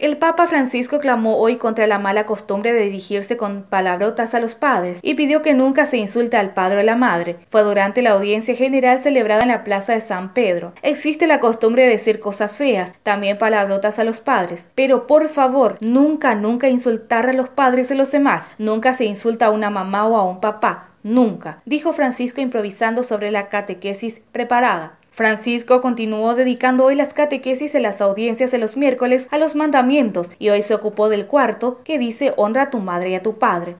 El Papa Francisco clamó hoy contra la mala costumbre de dirigirse con palabrotas a los padres y pidió que nunca se insulte al padre o la madre. Fue durante la audiencia general celebrada en la plaza de San Pedro. Existe la costumbre de decir cosas feas, también palabrotas a los padres, pero por favor, nunca, nunca insultar a los padres y los demás. Nunca se insulta a una mamá o a un papá. Nunca, dijo Francisco improvisando sobre la catequesis preparada. Francisco continuó dedicando hoy las catequesis en las audiencias de los miércoles a los mandamientos y hoy se ocupó del cuarto que dice honra a tu madre y a tu padre.